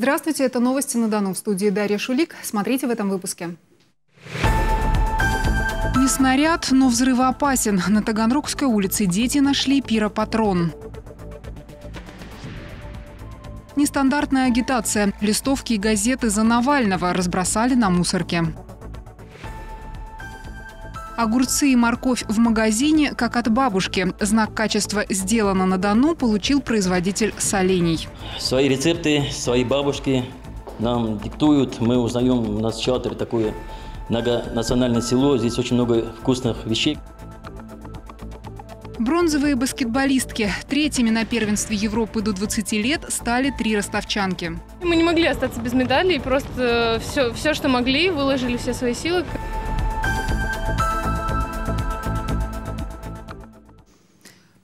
Здравствуйте, это новости на Дону. В студии Дарья Шулик. Смотрите в этом выпуске. Не снаряд, но взрывоопасен. На Таганрогской улице дети нашли пиропатрон. Нестандартная агитация. Листовки и газеты за Навального разбросали на мусорке. Огурцы и морковь в магазине, как от бабушки. Знак качества «Сделано на Дону» получил производитель солений. Свои рецепты, свои бабушки нам диктуют. Мы узнаем, у нас в Чалтере такое многонациональное село. Здесь очень много вкусных вещей. Бронзовые баскетболистки. Третьими на первенстве Европы до 20 лет стали три ростовчанки. Мы не могли остаться без медалей, просто все, все, что могли, выложили все свои силы.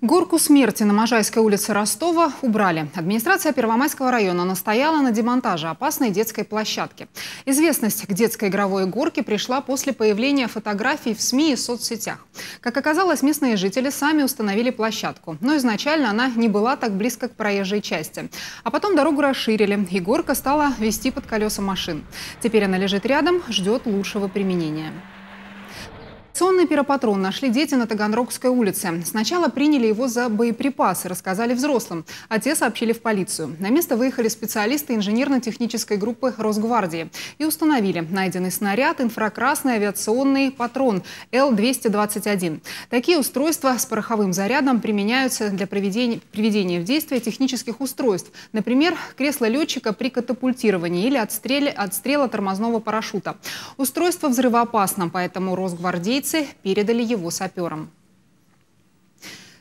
Горку смерти на Можайской улице Ростова убрали. Администрация Первомайского района настояла на демонтаже опасной детской площадки. Известность к детской игровой горке пришла после появления фотографий в СМИ и соцсетях. Как оказалось, местные жители сами установили площадку. Но изначально она не была так близко к проезжей части. А потом дорогу расширили, и горка стала вести под колеса машин. Теперь она лежит рядом, ждет лучшего применения. Сонный пиропатрон нашли дети на Таганрогской улице. Сначала приняли его за боеприпасы, рассказали взрослым, а те сообщили в полицию. На место выехали специалисты инженерно-технической группы Росгвардии и установили найденный снаряд инфракрасный авиационный патрон Л-221. Такие устройства с пороховым зарядом применяются для приведения, приведения в действие технических устройств. Например, кресло летчика при катапультировании или отстреле, отстрела тормозного парашюта. Устройство взрывоопасно, поэтому росгвардейцы полиции передали его саперам.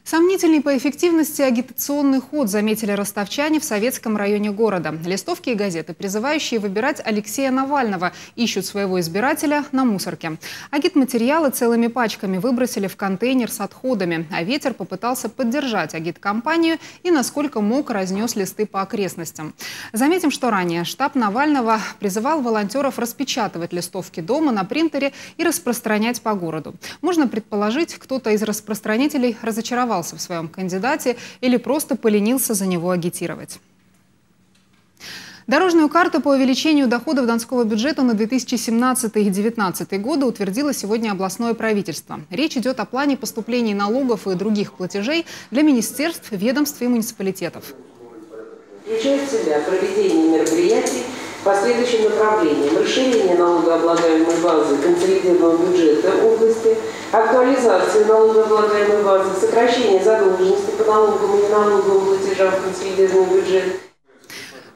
Сомнительный по эффективности агитационный ход заметили ростовчане в Советском районе города. Листовки и газеты, призывающие выбирать Алексея Навального, ищут своего избирателя на мусорке. Агитматериалы целыми пачками выбросили в контейнер с отходами, а ветер попытался поддержать агиткомпанию и, насколько мог, разнес листы по окрестностям. Заметим, что ранее штаб Навального призывал волонтеров распечатывать листовки дома на принтере и распространять по городу. Можно предположить, кто-то из распространителей разочаровал разочаровался в своем кандидате или просто поленился за него агитировать. Дорожную карту по увеличению доходов Донского бюджета на 2017 и 2019 годы утвердило сегодня областное правительство. Речь идет о плане поступлений налогов и других платежей для министерств, ведомств и муниципалитетов. Включает в себя мероприятий по следующим направлениям. Расширение налогооблагаемой базы консолидированного бюджета области, актуализация налогооблагаемой базы, сокращение задолженности по налогам и неналоговым платежам в консолидированный бюджет.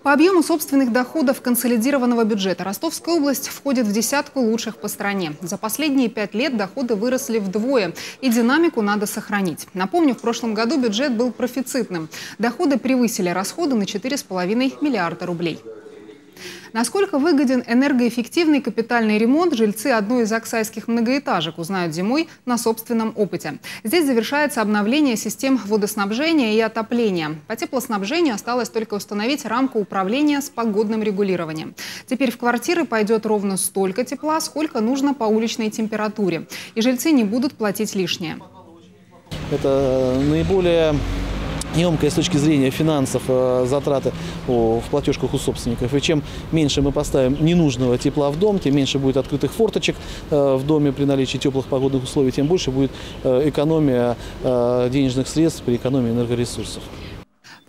По объему собственных доходов консолидированного бюджета Ростовская область входит в десятку лучших по стране. За последние пять лет доходы выросли вдвое, и динамику надо сохранить. Напомню, в прошлом году бюджет был профицитным. Доходы превысили расходы на 4,5 миллиарда рублей. Насколько выгоден энергоэффективный капитальный ремонт, жильцы одной из оксайских многоэтажек узнают зимой на собственном опыте. Здесь завершается обновление систем водоснабжения и отопления. По теплоснабжению осталось только установить рамку управления с погодным регулированием. Теперь в квартиры пойдет ровно столько тепла, сколько нужно по уличной температуре. И жильцы не будут платить лишнее. Это наиболее емкая с точки зрения финансов э, затраты в платежках у собственников. И чем меньше мы поставим ненужного тепла в дом, тем меньше будет открытых форточек э, в доме при наличии теплых погодных условий, тем больше будет э, экономия денежных средств при экономии энергоресурсов.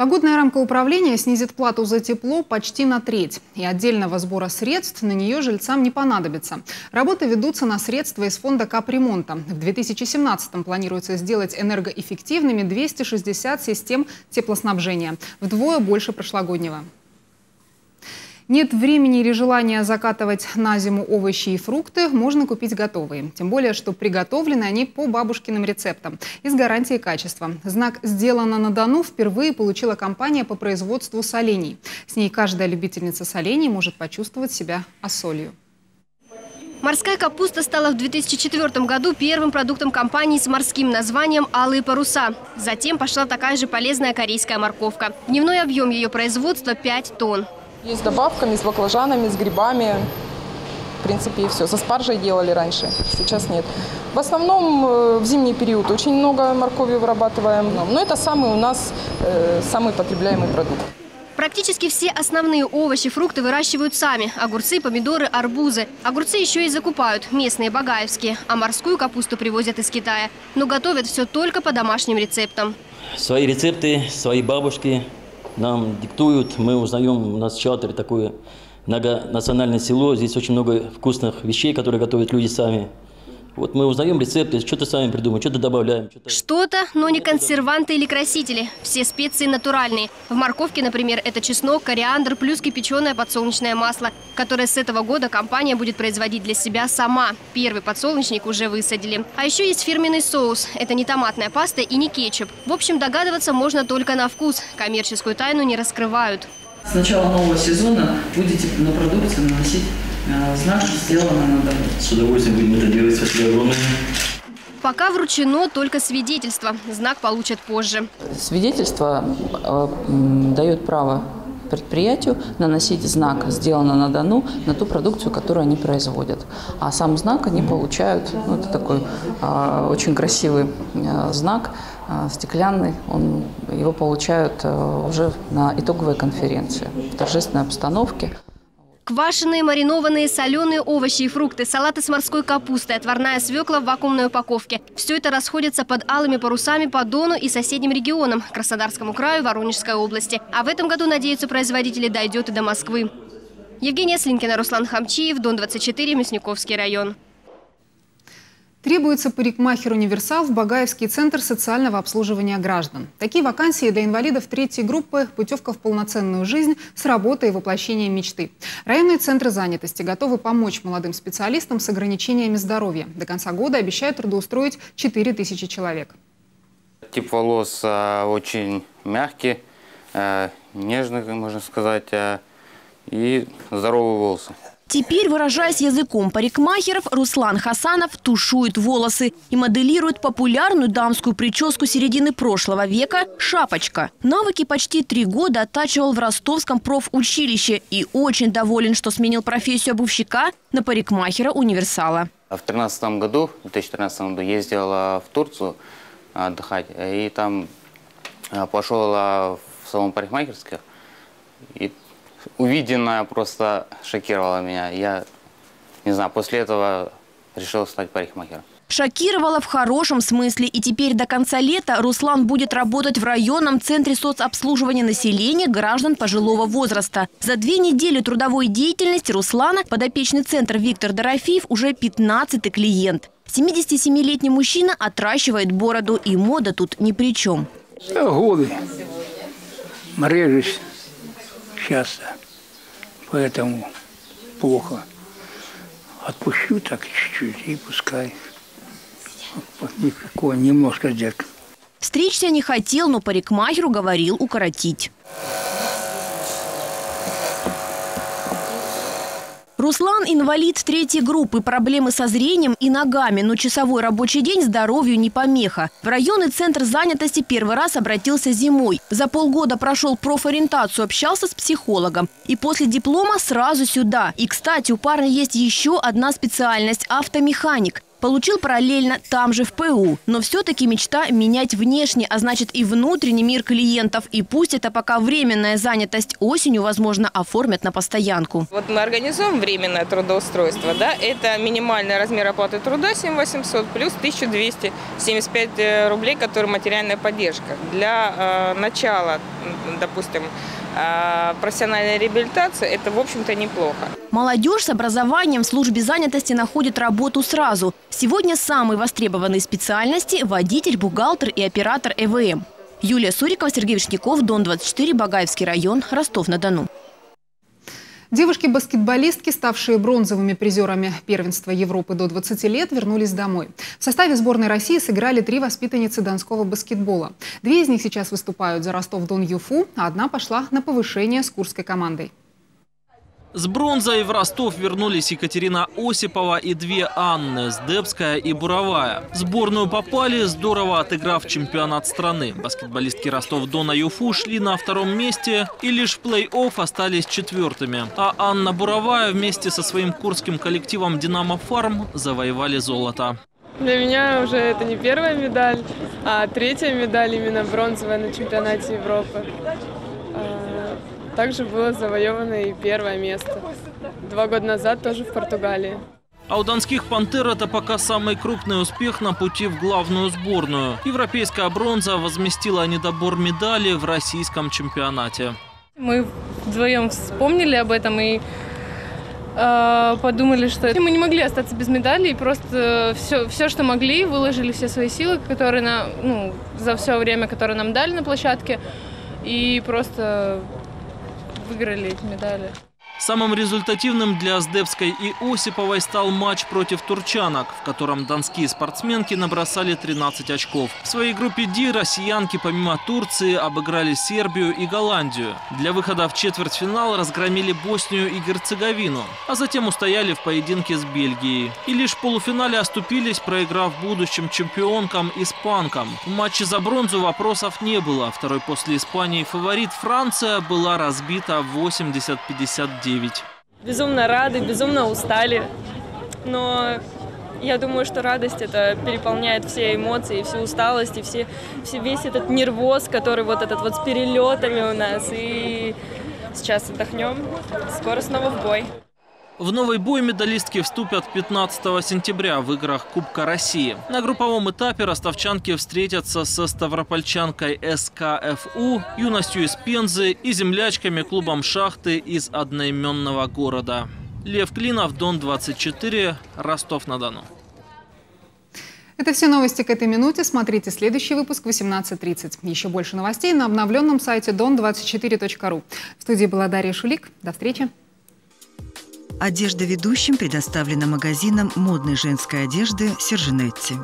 Погодная рамка управления снизит плату за тепло почти на треть. И отдельного сбора средств на нее жильцам не понадобится. Работы ведутся на средства из фонда капремонта. В 2017 планируется сделать энергоэффективными 260 систем теплоснабжения. Вдвое больше прошлогоднего. Нет времени или желания закатывать на зиму овощи и фрукты, можно купить готовые. Тем более, что приготовлены они по бабушкиным рецептам и с гарантией качества. Знак «Сделано на Дону» впервые получила компания по производству солений. С ней каждая любительница солений может почувствовать себя осолью. Морская капуста стала в 2004 году первым продуктом компании с морским названием «Алые паруса». Затем пошла такая же полезная корейская морковка. Дневной объем ее производства – 5 тонн. И с добавками, с баклажанами, с грибами. В принципе, и все. Со спаржей делали раньше, сейчас нет. В основном э, в зимний период очень много моркови вырабатываем. Но это самый у нас э, самый потребляемый продукт. Практически все основные овощи, фрукты выращивают сами. Огурцы, помидоры, арбузы. Огурцы еще и закупают, местные, багаевские. А морскую капусту привозят из Китая. Но готовят все только по домашним рецептам. Свои рецепты, свои бабушки нам диктуют. Мы узнаем, у нас в Чалтере такое многонациональное село. Здесь очень много вкусных вещей, которые готовят люди сами. Вот мы узнаем рецепты, что-то сами придумаем, что-то добавляем. Что-то... Что-то, но не консерванты или красители. Все специи натуральные. В морковке, например, это чеснок, кориандр, плюс кипяченое подсолнечное масло, которое с этого года компания будет производить для себя сама. Первый подсолнечник уже высадили. А еще есть фирменный соус. Это не томатная паста и не кетчуп. В общем, догадываться можно только на вкус. Коммерческую тайну не раскрывают. С начала нового сезона будете на продукцию наносить э, знак «Сделано на дому». С удовольствием будем это делать. Спасибо огромное. Пока вручено только свидетельство. Знак получат позже. Свидетельство э, дает право предприятию наносить знак «Сделано на Дону» на ту продукцию, которую они производят. А сам знак они получают, ну, это такой э, очень красивый э, знак, э, стеклянный, он, его получают э, уже на итоговой конференции в торжественной обстановке. Квашеные, маринованные, соленые овощи и фрукты, салаты с морской капустой, отварная свекла в вакуумной упаковке. Все это расходится под алыми парусами по Дону и соседним регионам – Краснодарскому краю, Воронежской области. А в этом году, надеются производители, дойдет и до Москвы. Евгения Слинкина, Руслан Хамчиев, Дон-24, Мясниковский район. Требуется парикмахер-универсал в Багаевский центр социального обслуживания граждан. Такие вакансии для инвалидов третьей группы – путевка в полноценную жизнь с работой и воплощением мечты. Районные центры занятости готовы помочь молодым специалистам с ограничениями здоровья. До конца года обещают трудоустроить 4 тысячи человек. Тип волос а, очень мягкий, а, нежный, можно сказать, а, и здоровые волосы. Теперь, выражаясь языком парикмахеров, Руслан Хасанов тушует волосы и моделирует популярную дамскую прическу середины прошлого века – шапочка. Навыки почти три года оттачивал в ростовском профучилище и очень доволен, что сменил профессию обувщика на парикмахера-универсала. В 2013 году, в 2013 году ездил а, в Турцию отдыхать, и там а, пошел а, в салон парикмахерских, и увиденное просто шокировало меня. Я, не знаю, после этого решил стать парикмахером. Шокировало в хорошем смысле. И теперь до конца лета Руслан будет работать в районном центре соцобслуживания населения граждан пожилого возраста. За две недели трудовой деятельности Руслана подопечный центр Виктор Дорофеев уже 15-й клиент. 77-летний мужчина отращивает бороду, и мода тут ни при чем. Годы. Режусь часто, поэтому плохо. Отпущу так чуть-чуть и пускай. Никакого, немножко где-то. Стричься не хотел, но парикмахеру говорил укоротить. Руслан – инвалид третьей группы, проблемы со зрением и ногами, но часовой рабочий день здоровью не помеха. В районный центр занятости первый раз обратился зимой. За полгода прошел профориентацию, общался с психологом. И после диплома сразу сюда. И, кстати, у парня есть еще одна специальность – автомеханик. Получил параллельно там же в ПУ. Но все-таки мечта менять внешний, а значит и внутренний мир клиентов. И пусть это пока временная занятость, осенью, возможно, оформят на постоянку. Вот мы организуем временное трудоустройство, да, это минимальный размер оплаты труда 7800 плюс 1275 э, рублей, которые материальная поддержка. Для э, начала, допустим, э, профессиональной реабилитации это, в общем-то, неплохо. Молодежь с образованием в службе занятости находит работу сразу. Сегодня самые востребованные специальности – водитель, бухгалтер и оператор ЭВМ. Юлия Сурикова, Сергей Вишняков, Дон-24, Багаевский район, Ростов-на-Дону. Девушки-баскетболистки, ставшие бронзовыми призерами первенства Европы до 20 лет, вернулись домой. В составе сборной России сыграли три воспитанницы донского баскетбола. Две из них сейчас выступают за Ростов-Дон-Юфу, а одна пошла на повышение с курской командой. С бронзой в Ростов вернулись Екатерина Осипова и две Анны – Сдебская и Буровая. В сборную попали, здорово отыграв чемпионат страны. Баскетболистки Ростов-Дона Юфу шли на втором месте и лишь в плей-офф остались четвертыми. А Анна Буровая вместе со своим курским коллективом «Динамо Фарм» завоевали золото. Для меня уже это не первая медаль, а третья медаль именно бронзовая на чемпионате Европы. Также было завоевано и первое место. Два года назад тоже в Португалии. А у донских «Пантер» это пока самый крупный успех на пути в главную сборную. Европейская бронза возместила недобор медали в российском чемпионате. Мы вдвоем вспомнили об этом и э, подумали, что мы не могли остаться без медали, и просто все, все, что могли, выложили все свои силы, которые на, ну, за все время, которое нам дали на площадке, и просто выиграли эти медали. Самым результативным для Сдебской и Осиповой стал матч против турчанок, в котором донские спортсменки набросали 13 очков. В своей группе D россиянки помимо Турции обыграли Сербию и Голландию. Для выхода в четвертьфинал разгромили Боснию и Герцеговину, а затем устояли в поединке с Бельгией. И лишь в полуфинале оступились, проиграв будущим чемпионкам испанкам. В матче за бронзу вопросов не было. Второй после Испании фаворит Франция была разбита 80-59. 9. Безумно рады, безумно устали. Но я думаю, что радость это переполняет все эмоции, всю усталость и все, все, весь этот нервоз, который вот этот вот с перелетами у нас. И сейчас отдохнем. Скоро снова в бой. В новый бой медалистки вступят 15 сентября в играх Кубка России. На групповом этапе ростовчанки встретятся со ставропольчанкой СКФУ, юностью из Пензы и землячками клубом «Шахты» из одноименного города. Лев Клинов, Дон-24, Ростов-на-Дону. Это все новости к этой минуте. Смотрите следующий выпуск в 18.30. Еще больше новостей на обновленном сайте don24.ru. В студии была Дарья Шулик. До встречи. Одежда ведущим предоставлена магазином модной женской одежды «Сержинетти».